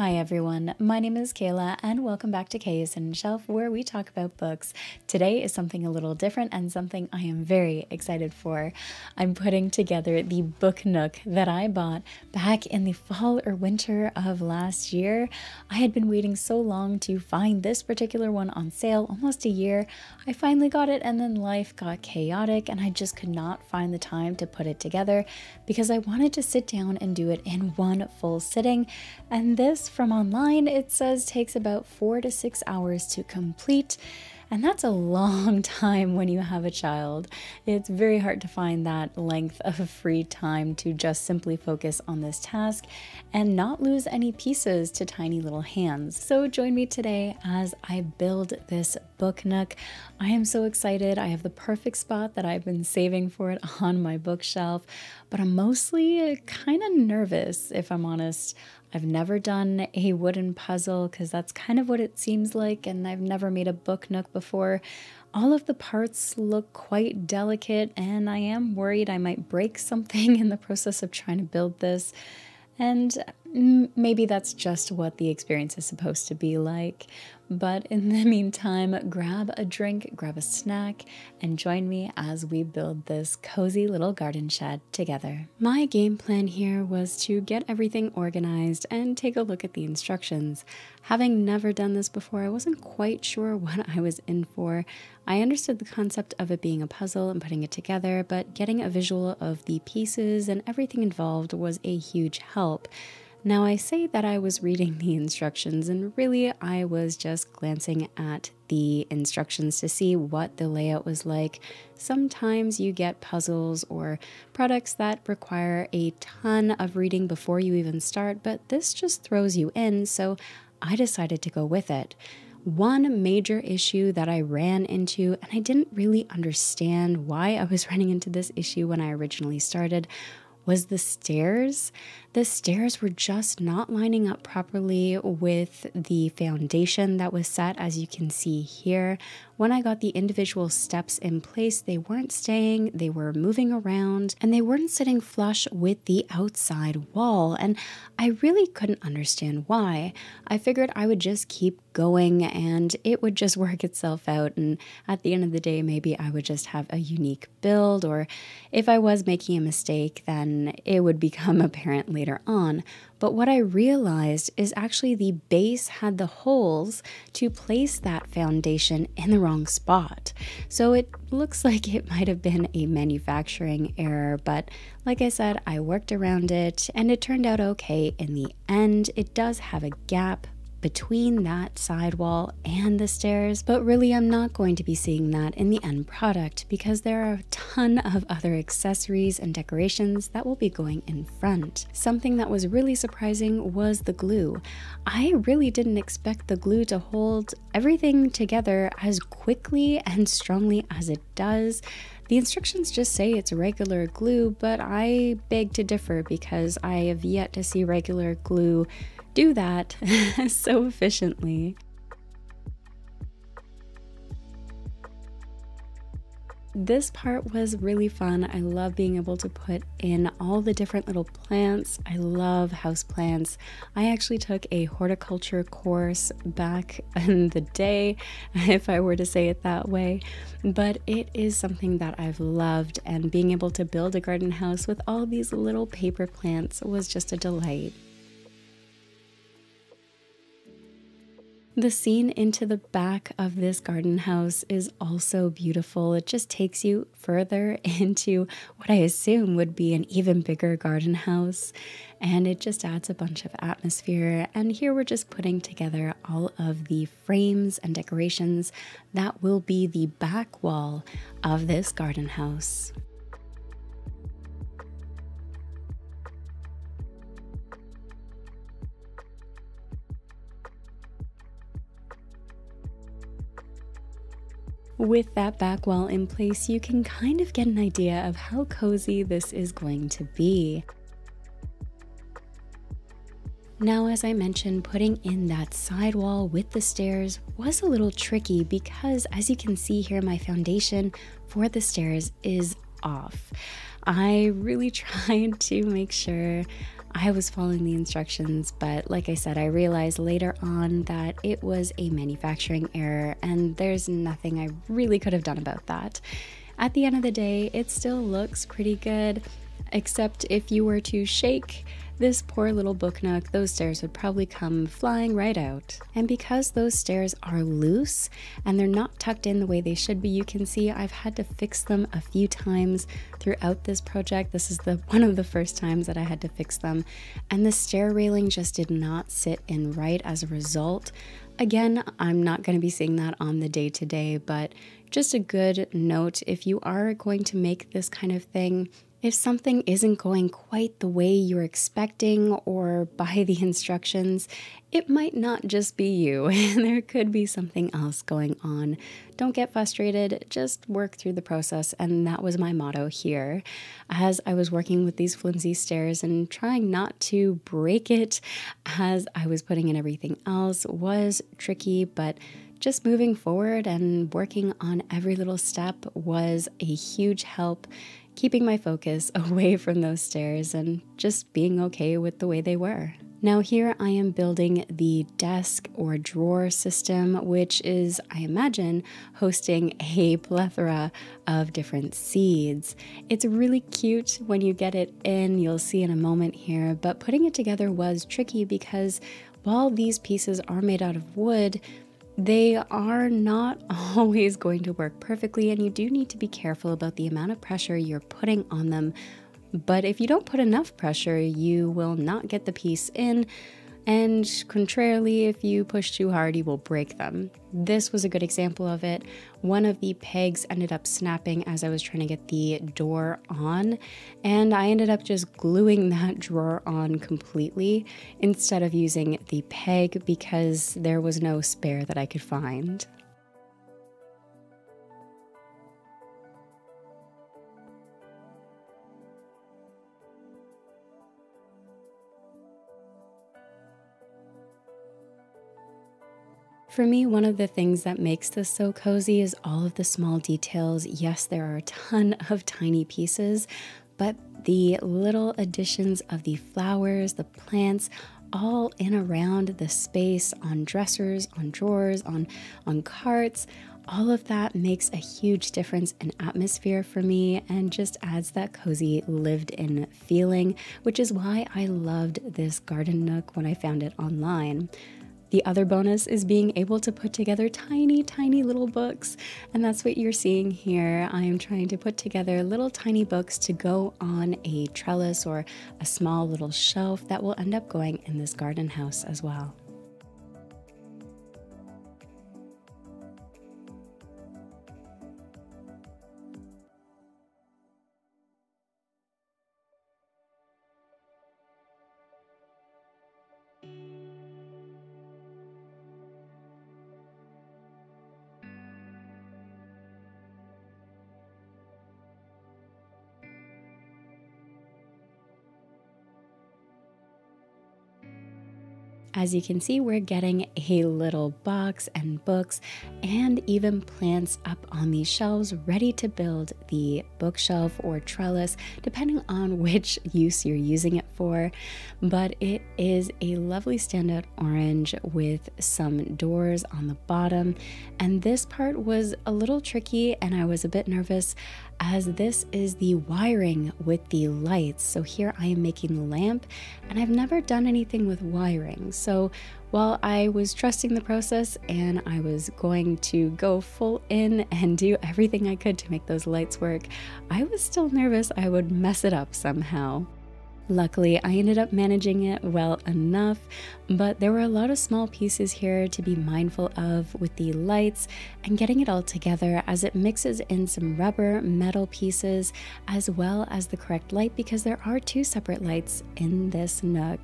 Hi everyone, my name is Kayla and welcome back to Kay's Hidden Shelf where we talk about books. Today is something a little different and something I am very excited for. I'm putting together the book nook that I bought back in the fall or winter of last year. I had been waiting so long to find this particular one on sale, almost a year. I finally got it and then life got chaotic and I just could not find the time to put it together because I wanted to sit down and do it in one full sitting. And this from online, it says takes about four to six hours to complete. And that's a long time when you have a child. It's very hard to find that length of free time to just simply focus on this task and not lose any pieces to tiny little hands. So join me today as I build this book nook. I am so excited. I have the perfect spot that I've been saving for it on my bookshelf, but I'm mostly kind of nervous if I'm honest. I've never done a wooden puzzle because that's kind of what it seems like, and I've never made a book nook before. All of the parts look quite delicate, and I am worried I might break something in the process of trying to build this. And maybe that's just what the experience is supposed to be like. But in the meantime, grab a drink, grab a snack, and join me as we build this cozy little garden shed together. My game plan here was to get everything organized and take a look at the instructions. Having never done this before, I wasn't quite sure what I was in for. I understood the concept of it being a puzzle and putting it together, but getting a visual of the pieces and everything involved was a huge help. Now, I say that I was reading the instructions, and really I was just glancing at the instructions to see what the layout was like. Sometimes you get puzzles or products that require a ton of reading before you even start, but this just throws you in, so I decided to go with it. One major issue that I ran into, and I didn't really understand why I was running into this issue when I originally started, was the stairs. The stairs were just not lining up properly with the foundation that was set, as you can see here. When I got the individual steps in place, they weren't staying, they were moving around, and they weren't sitting flush with the outside wall. And I really couldn't understand why. I figured I would just keep going and it would just work itself out. And at the end of the day, maybe I would just have a unique build, or if I was making a mistake, then it would become apparent later on. But what I realized is actually the base had the holes to place that foundation in the wrong spot. So it looks like it might have been a manufacturing error, but like I said, I worked around it and it turned out okay in the end. It does have a gap, between that sidewall and the stairs, but really I'm not going to be seeing that in the end product because there are a ton of other accessories and decorations that will be going in front. Something that was really surprising was the glue. I really didn't expect the glue to hold everything together as quickly and strongly as it does. The instructions just say it's regular glue, but I beg to differ because I have yet to see regular glue do that so efficiently. This part was really fun. I love being able to put in all the different little plants. I love house plants. I actually took a horticulture course back in the day, if I were to say it that way. But it is something that I've loved, and being able to build a garden house with all these little paper plants was just a delight. The scene into the back of this garden house is also beautiful. It just takes you further into what I assume would be an even bigger garden house, and it just adds a bunch of atmosphere. And here we're just putting together all of the frames and decorations that will be the back wall of this garden house. With that back wall in place, you can kind of get an idea of how cozy this is going to be. Now, as I mentioned, putting in that sidewall with the stairs was a little tricky because as you can see here, my foundation for the stairs is off. I really tried to make sure I was following the instructions, but like I said, I realized later on that it was a manufacturing error, and there's nothing I really could have done about that. At the end of the day, it still looks pretty good, except if you were to shake this poor little book nook, those stairs would probably come flying right out. And because those stairs are loose and they're not tucked in the way they should be, you can see I've had to fix them a few times throughout this project. This is the one of the first times that I had to fix them. And the stair railing just did not sit in right as a result. Again, I'm not going to be seeing that on the day to day, but just a good note if you are going to make this kind of thing, if something isn't going quite the way you're expecting or by the instructions, it might not just be you, and there could be something else going on. Don't get frustrated, just work through the process, and that was my motto here. As I was working with these flimsy stairs and trying not to break it as I was putting in everything else was tricky, but just moving forward and working on every little step was a huge help keeping my focus away from those stairs and just being okay with the way they were. Now, here I am building the desk or drawer system, which is, I imagine, hosting a plethora of different seeds. It's really cute when you get it in, you'll see in a moment here, but putting it together was tricky because while these pieces are made out of wood, they are not always going to work perfectly, and you do need to be careful about the amount of pressure you're putting on them. But if you don't put enough pressure, you will not get the piece in and contrarily, if you push too hard, you will break them. This was a good example of it. One of the pegs ended up snapping as I was trying to get the door on, and I ended up just gluing that drawer on completely instead of using the peg because there was no spare that I could find. For me, one of the things that makes this so cozy is all of the small details. Yes, there are a ton of tiny pieces, but the little additions of the flowers, the plants, all in around the space on dressers, on drawers, on on carts, all of that makes a huge difference in atmosphere for me and just adds that cozy lived in feeling, which is why I loved this garden nook when I found it online. The other bonus is being able to put together tiny, tiny little books. And that's what you're seeing here. I am trying to put together little tiny books to go on a trellis or a small little shelf that will end up going in this garden house as well. As you can see, we're getting a little box and books and even plants up on these shelves ready to build the bookshelf or trellis, depending on which use you're using it for. But it is a lovely standout orange with some doors on the bottom. And this part was a little tricky and I was a bit nervous as this is the wiring with the lights. So here I am making the lamp and I've never done anything with wiring. So while I was trusting the process and I was going to go full in and do everything I could to make those lights work, I was still nervous I would mess it up somehow. Luckily, I ended up managing it well enough, but there were a lot of small pieces here to be mindful of with the lights and getting it all together as it mixes in some rubber metal pieces as well as the correct light because there are two separate lights in this nook.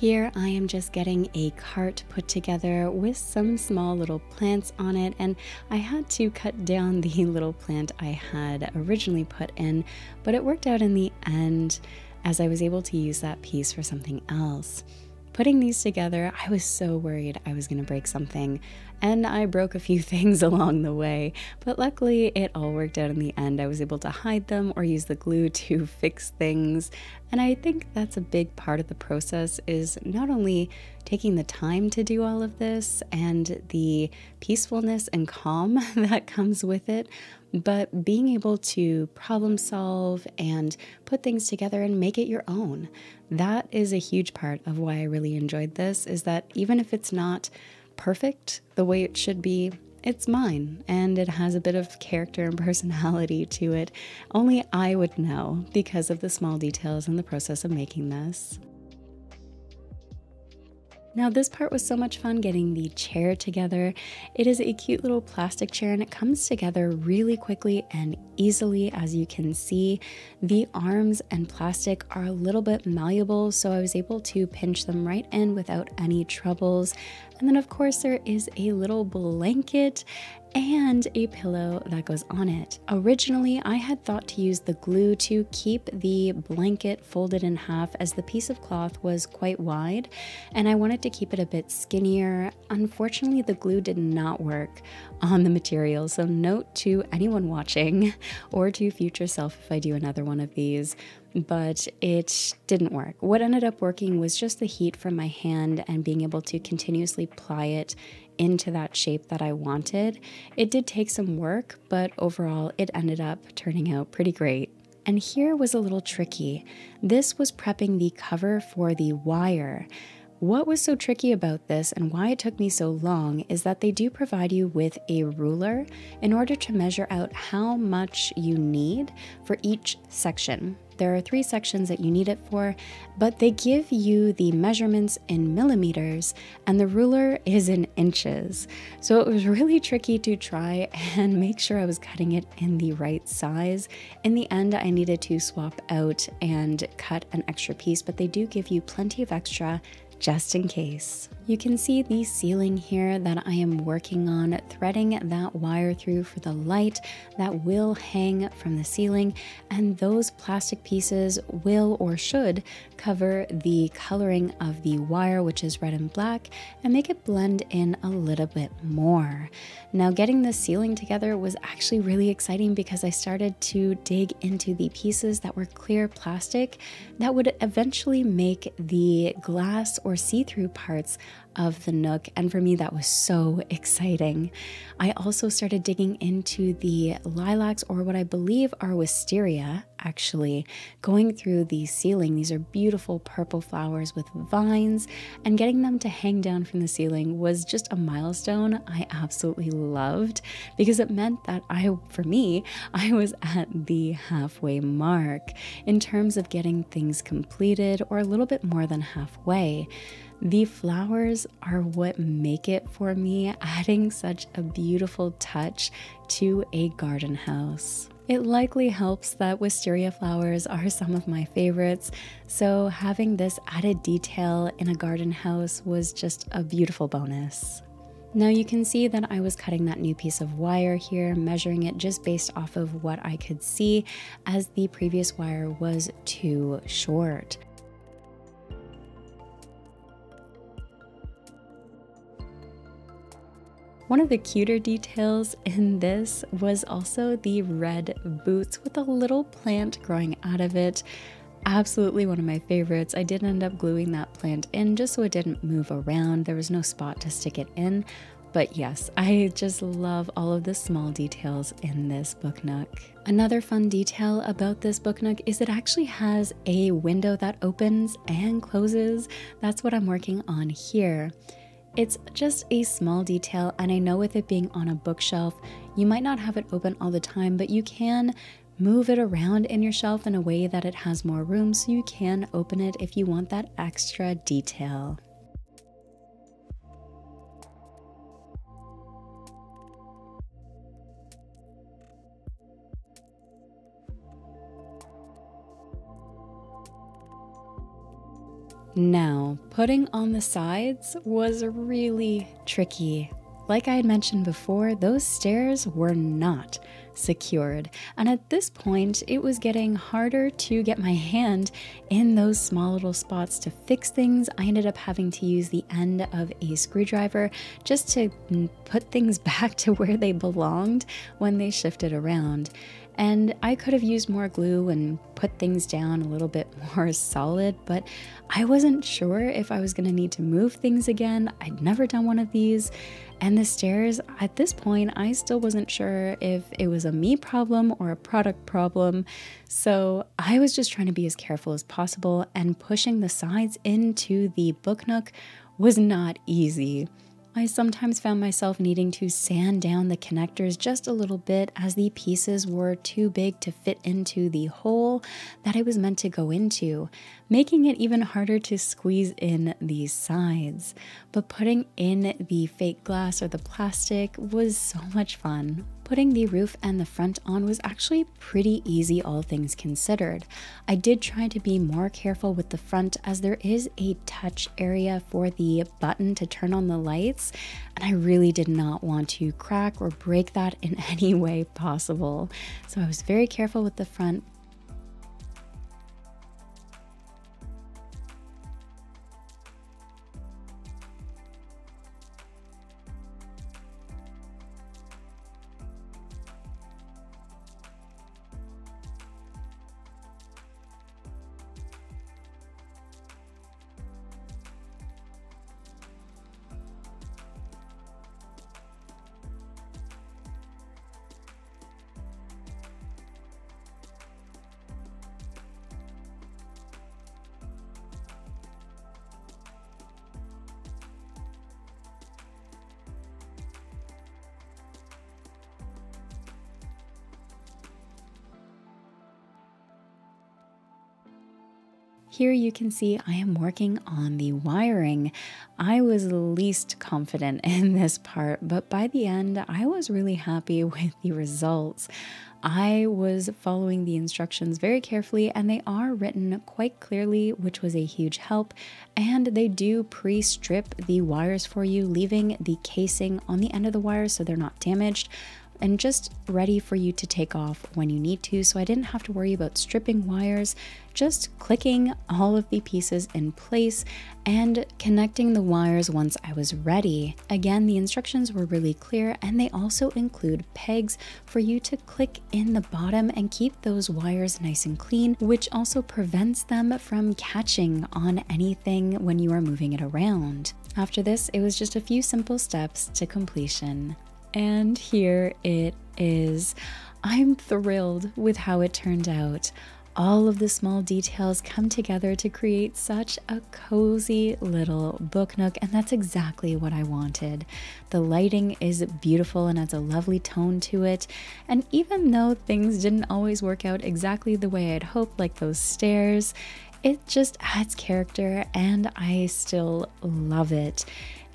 Here I am just getting a cart put together with some small little plants on it and I had to cut down the little plant I had originally put in, but it worked out in the end as I was able to use that piece for something else. putting these together, I was so worried I was going to break something and I broke a few things along the way, but luckily it all worked out in the end. I was able to hide them or use the glue to fix things. And I think that's a big part of the process is not only taking the time to do all of this and the peacefulness and calm that comes with it, but being able to problem solve and put things together and make it your own. That is a huge part of why I really enjoyed this is that even if it's not perfect the way it should be, it's mine and it has a bit of character and personality to it. Only I would know because of the small details in the process of making this. Now, this part was so much fun getting the chair together. It is a cute little plastic chair and it comes together really quickly and easily, as you can see. The arms and plastic are a little bit malleable, so I was able to pinch them right in without any troubles. And then, of course, there is a little blanket and a pillow that goes on it. Originally, I had thought to use the glue to keep the blanket folded in half as the piece of cloth was quite wide and I wanted to keep it a bit skinnier. Unfortunately, the glue did not work on the material, so note to anyone watching or to future self if I do another one of these but it didn't work. What ended up working was just the heat from my hand and being able to continuously ply it into that shape that I wanted. It did take some work, but overall, it ended up turning out pretty great. And here was a little tricky. This was prepping the cover for the wire. What was so tricky about this and why it took me so long is that they do provide you with a ruler in order to measure out how much you need for each section. There are three sections that you need it for, but they give you the measurements in millimeters and the ruler is in inches. So it was really tricky to try and make sure I was cutting it in the right size. In the end, I needed to swap out and cut an extra piece, but they do give you plenty of extra just in case. You can see the ceiling here that I am working on, threading that wire through for the light that will hang from the ceiling, and those plastic pieces will or should cover the coloring of the wire, which is red and black, and make it blend in a little bit more. Now, getting the ceiling together was actually really exciting because I started to dig into the pieces that were clear plastic that would eventually make the glass or see through parts of the Nook, and for me, that was so exciting. I also started digging into the lilacs, or what I believe are wisteria, actually, going through the ceiling. These are beautiful purple flowers with vines, and getting them to hang down from the ceiling was just a milestone I absolutely loved because it meant that I, for me, I was at the halfway mark in terms of getting things completed or a little bit more than halfway. The flowers are what make it for me, adding such a beautiful touch to a garden house. It likely helps that wisteria flowers are some of my favorites, so having this added detail in a garden house was just a beautiful bonus. Now you can see that I was cutting that new piece of wire here, measuring it just based off of what I could see as the previous wire was too short. One of the cuter details in this was also the red boots with a little plant growing out of it. Absolutely one of my favorites. I did end up gluing that plant in just so it didn't move around. There was no spot to stick it in. But yes, I just love all of the small details in this book nook. Another fun detail about this book nook is it actually has a window that opens and closes. That's what I'm working on here. It's just a small detail, and I know with it being on a bookshelf, you might not have it open all the time, but you can move it around in your shelf in a way that it has more room so you can open it if you want that extra detail. Now, putting on the sides was really tricky. like I had mentioned before, those stairs were not secured. And at this point, it was getting harder to get my hand in those small little spots to fix things. I ended up having to use the end of a screwdriver just to put things back to where they belonged when they shifted around. And I could have used more glue and put things down a little bit more solid, but I wasn't sure if I was going to need to move things again. I'd never done one of these. And the stairs, at this point, I still wasn't sure if it was a me problem or a product problem. So I was just trying to be as careful as possible, and pushing the sides into the book nook was not easy. I sometimes found myself needing to sand down the connectors just a little bit as the pieces were too big to fit into the hole that it was meant to go into, making it even harder to squeeze in these sides. But putting in the fake glass or the plastic was so much fun. Putting the roof and the front on was actually pretty easy, all things considered. I did try to be more careful with the front as there is a touch area for the button to turn on the lights, and I really did not want to crack or break that in any way possible. So I was very careful with the front, Here you can see I am working on the wiring. I was least confident in this part, but by the end, I was really happy with the results. I was following the instructions very carefully, and they are written quite clearly, which was a huge help. And they do pre strip the wires for you, leaving the casing on the end of the wires so they're not damaged and just ready for you to take off when you need to. So I didn't have to worry about stripping wires, just clicking all of the pieces in place and connecting the wires once I was ready. Again, the instructions were really clear and they also include pegs for you to click in the bottom and keep those wires nice and clean, which also prevents them from catching on anything when you are moving it around. After this, it was just a few simple steps to completion. And here it is. I'm thrilled with how it turned out. All of the small details come together to create such a cozy little book nook, and that's exactly what I wanted. The lighting is beautiful and adds a lovely tone to it, and even though things didn't always work out exactly the way I'd hoped, like those stairs, it just adds character, and I still love it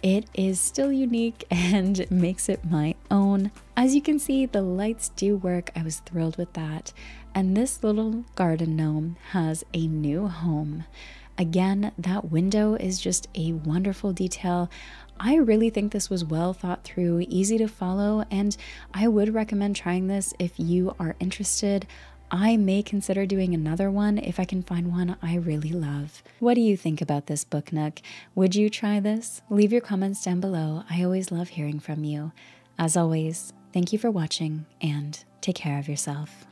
it is still unique and makes it my own. As you can see, the lights do work. I was thrilled with that. And this little garden gnome has a new home. Again, that window is just a wonderful detail. I really think this was well thought through, easy to follow, and I would recommend trying this if you are interested. I may consider doing another one if I can find one I really love. What do you think about this book nook? Would you try this? Leave your comments down below. I always love hearing from you. As always, thank you for watching and take care of yourself.